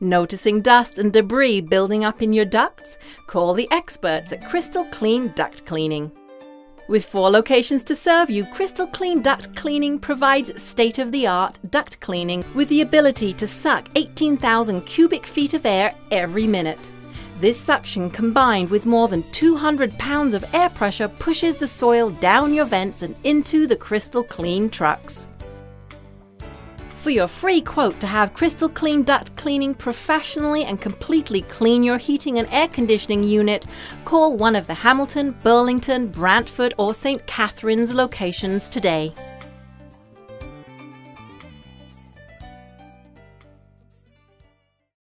Noticing dust and debris building up in your ducts? Call the experts at Crystal Clean Duct Cleaning. With four locations to serve you, Crystal Clean Duct Cleaning provides state of the art duct cleaning with the ability to suck 18,000 cubic feet of air every minute. This suction combined with more than 200 pounds of air pressure pushes the soil down your vents and into the Crystal Clean trucks. For your free quote to have Crystal Clean Duct Cleaning professionally and completely clean your heating and air conditioning unit, call one of the Hamilton, Burlington, Brantford, or St. Catharines locations today.